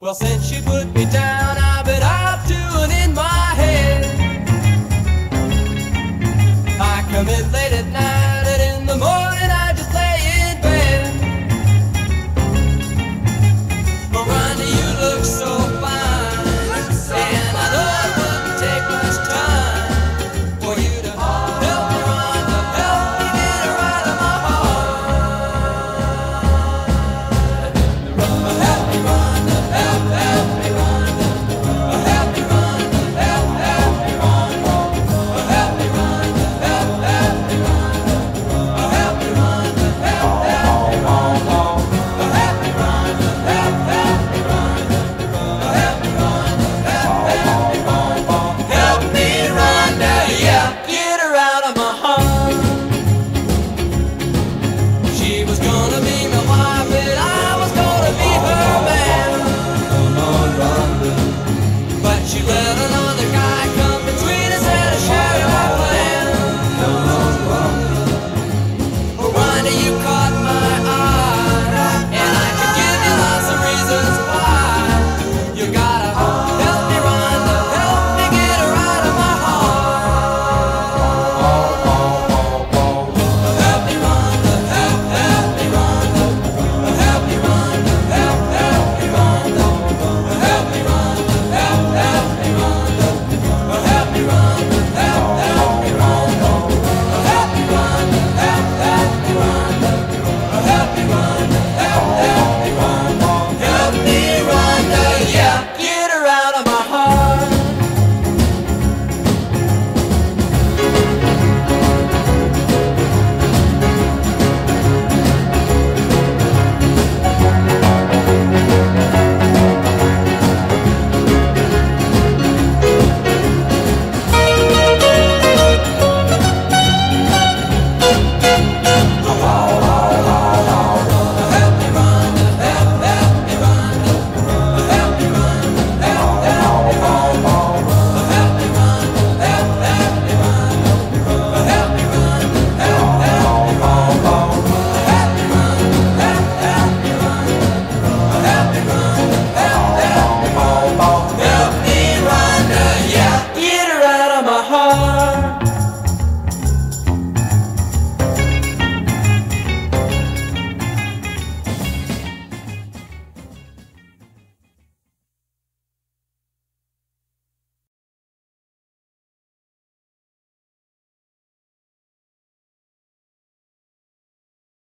Well, since you put me down, I've been up to it in my head. I commit.